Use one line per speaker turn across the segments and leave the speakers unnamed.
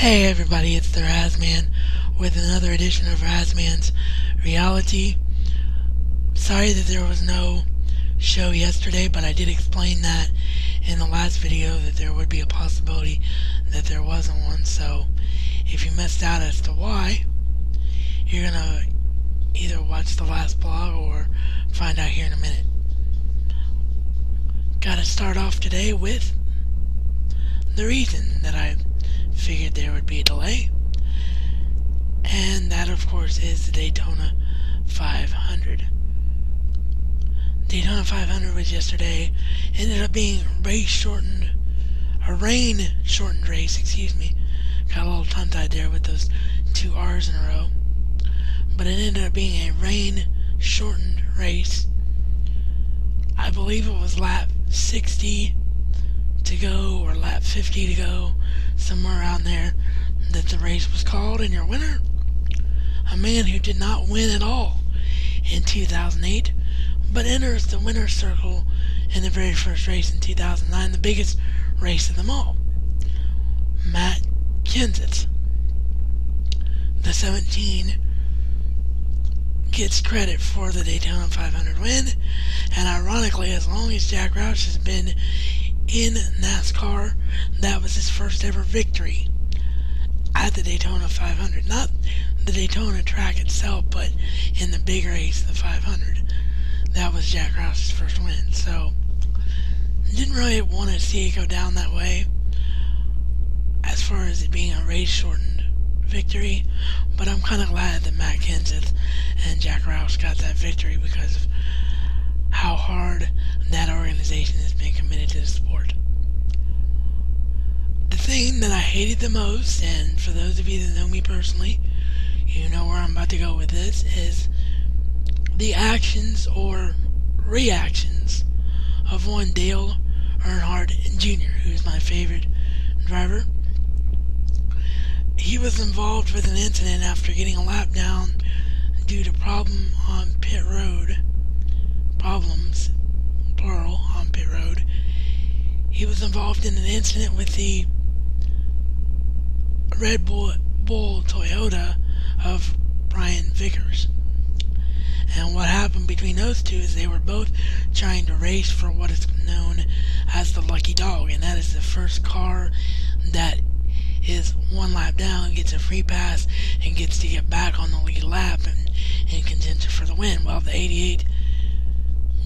Hey everybody, it's the Razman with another edition of Razman's Reality. Sorry that there was no show yesterday, but I did explain that in the last video that there would be a possibility that there wasn't one, so if you missed out as to why, you're gonna either watch the last blog or find out here in a minute. Gotta start off today with the reason that I figured there would be a delay. And that, of course, is the Daytona 500. Daytona 500 was yesterday. Ended up being race shortened, a rain shortened race, excuse me. Got a little tongue tied there with those two R's in a row. But it ended up being a rain shortened race. I believe it was lap 60 to go or lap 50 to go, somewhere around there, that the race was called. And your winner, a man who did not win at all in 2008, but enters the winner's circle in the very first race in 2009, the biggest race of them all. Matt Kenseth, the 17, gets credit for the Daytona 500 win, and ironically, as long as Jack Roush has been in NASCAR. That was his first ever victory at the Daytona 500. Not the Daytona track itself, but in the big race, the 500. That was Jack Roush's first win. So, didn't really want to see it go down that way as far as it being a race shortened victory. But I'm kind of glad that Matt Kenseth and Jack Roush got that victory because hated the most, and for those of you that know me personally, you know where I'm about to go with this, is the actions or reactions of one Dale Earnhardt Jr., who's my favorite driver. He was involved with an incident after getting a lap down due to problem on pit road problems, plural, on pit road. He was involved in an incident with the Red Bull, Toyota of Brian Vickers. And what happened between those two is they were both trying to race for what is known as the lucky dog, and that is the first car that is one lap down, gets a free pass, and gets to get back on the lead lap and in contention for the win. Well, the 88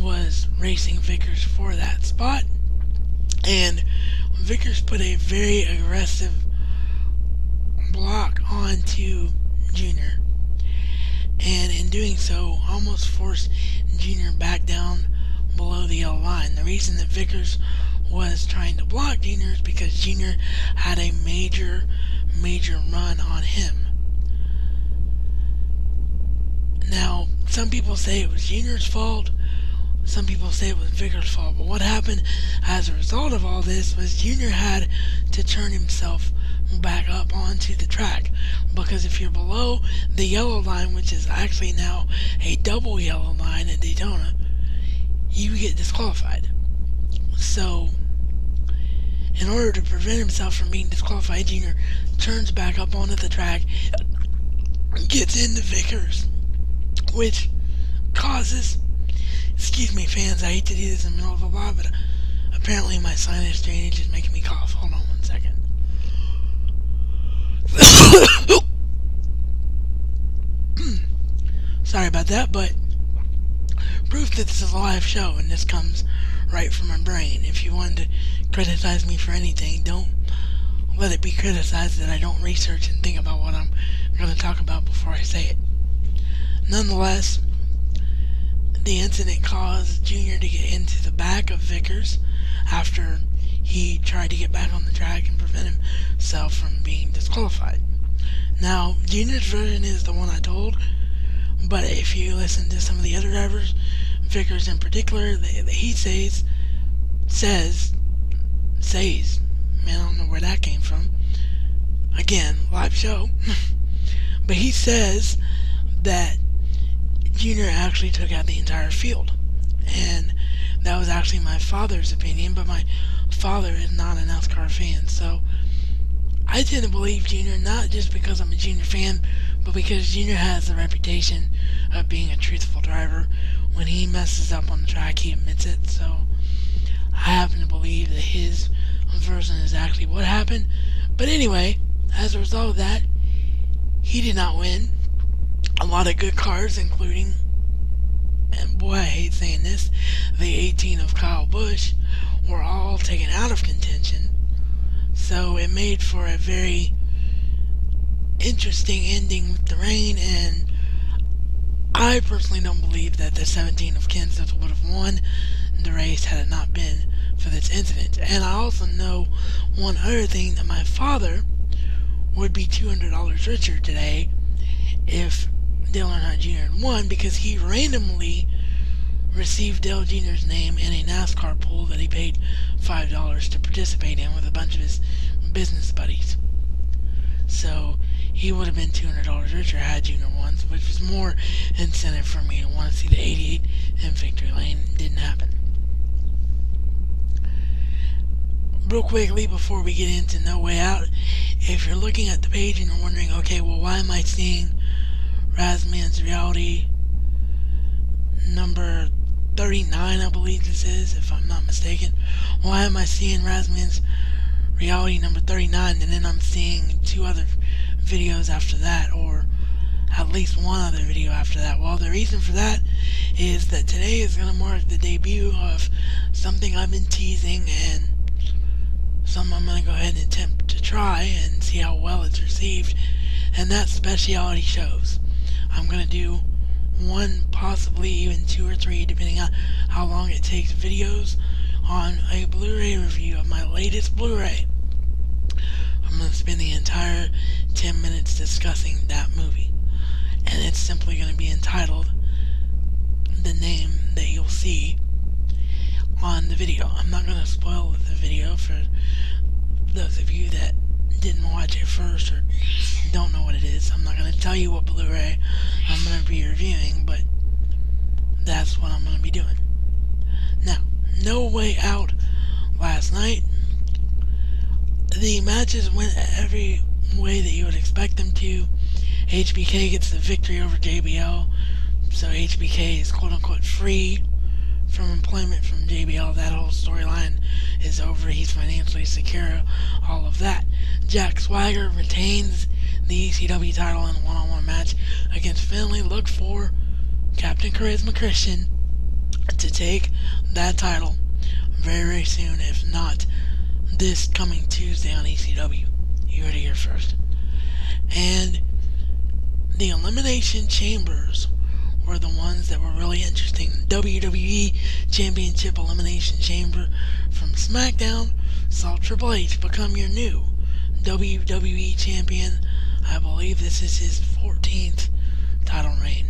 was racing Vickers for that spot. And Vickers put a very aggressive block onto Junior. And in doing so, almost forced Junior back down below the yellow line. The reason that Vickers was trying to block Junior is because Junior had a major, major run on him. Now, some people say it was Junior's fault. Some people say it was Vickers' fault, but what happened as a result of all this was Junior had to turn himself back up onto the track because if you're below the yellow line, which is actually now a double yellow line at Daytona, you get disqualified. So, in order to prevent himself from being disqualified, Junior turns back up onto the track, gets into Vickers, which causes Excuse me, fans, I hate to do this in the middle of a lot, but apparently my sinus drainage is making me cough. Hold on one second. Sorry about that, but proof that this is a live show and this comes right from my brain. If you wanted to criticize me for anything, don't let it be criticized that I don't research and think about what I'm going to talk about before I say it. Nonetheless, the incident caused Junior to get into the back of Vickers after he tried to get back on the track and prevent himself from being disqualified. Now, the Junior's version is the one I told, but if you listen to some of the other drivers, Vickers in particular, they, they, he says, says, says, man, I don't know where that came from. Again, live show. but he says that Junior actually took out the entire field. And that was actually my father's opinion, but my father is not a NASCAR fan, so I tend to believe Junior not just because I'm a Junior fan, but because Junior has the reputation of being a truthful driver. When he messes up on the track, he admits it. So I happen to believe that his version is actually what happened. But anyway, as a result of that, he did not win. A lot of good cars, including, and boy, I hate saying this, the 18 of Kyle Busch, were all taken out of contention. So it made for a very interesting ending with the rain, and I personally don't believe that the 17 of Kenseth would have won the race had it not been for this incident. And I also know one other thing that my father would be $200 richer today if Dale Earnhardt Jr. won because he randomly received Dale Jr.'s name in a NASCAR pool that he paid $5 to participate in with a bunch of his business buddies. So he would have been $200 richer had Junior won, which was more incentive for me to want to see the 88 in victory lane. It didn't happen. real quickly before we get into No Way Out, if you're looking at the page and you're wondering, okay, well, why am I seeing Razman's reality number 39, I believe this is, if I'm not mistaken. Why am I seeing Razman's reality number 39 and then I'm seeing two other videos after that, or at least one other video after that? Well, the reason for that is that today is going to mark the debut of something I've been teasing and some I'm going to go ahead and attempt to try and see how well it's received, and that's speciality shows. I'm going to do one, possibly even two or three, depending on how long it takes videos on a Blu-ray review of my latest Blu-ray. I'm going to spend the entire 10 minutes discussing that movie. And it's simply going to be entitled the name that you'll see on the video. I'm not going to spoil the video for those of you that didn't watch it first or don't know what it is. I'm not going to tell you what Blu-ray I'm going to be reviewing, but that's what I'm going to be doing. Now, No Way Out last night. The matches went every way that you would expect them to. HBK gets the victory over JBL, so HBK is quote-unquote free from employment from JBL. That whole storyline is over. He's financially secure. All of that. Jack Swagger retains the ECW title in a one-on-one match against Finlay. Look for Captain Charisma Christian to take that title very, very soon, if not this coming Tuesday on ECW. You heard it here first. And the Elimination Chambers were the ones that were really interesting. WWE Championship Elimination Chamber from SmackDown saw Triple H become your new WWE Champion. I believe this is his 14th title reign,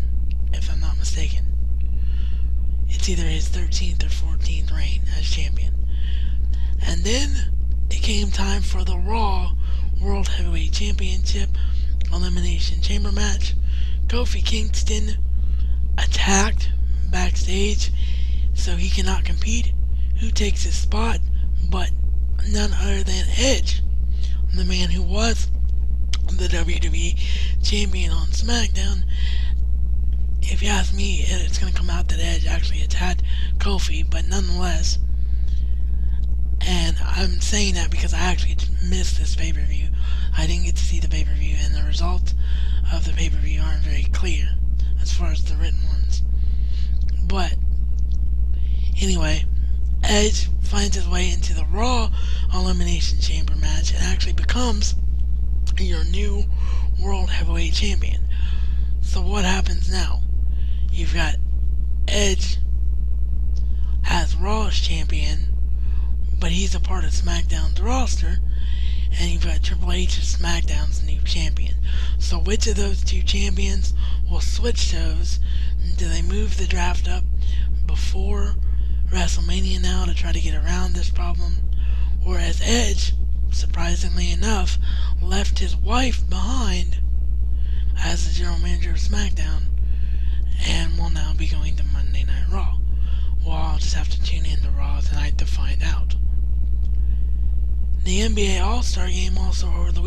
if I'm not mistaken. It's either his 13th or 14th reign as champion. And then it came time for the Raw World Heavyweight Championship Elimination Chamber match. Kofi Kingston attacked backstage so he cannot compete. Who takes his spot but none other than Edge, the man who was the WWE champion on SmackDown. If you ask me, it's going to come out that Edge actually attacked Kofi, but nonetheless, and I'm saying that because I actually missed this pay-per-view. I didn't get to see the pay-per-view, and the results of the pay-per-view aren't very clear as far as the written ones. But anyway, Edge finds his way into the Raw Elimination Chamber match and actually becomes your new World Heavyweight Champion. So what happens now? You've got Edge as Raw's champion, but he's a part of SmackDown's roster, and you've got Triple H as SmackDown's new champion. So which of those two champions will switch those? Do they move the draft up before WrestleMania now to try to get around this problem? Whereas Edge, surprisingly enough, left his wife behind as the general manager of SmackDown and will now be going to Monday Night Raw. Well, I'll just have to tune in to Raw tonight to find out. the NBA All Star game also over the weekend.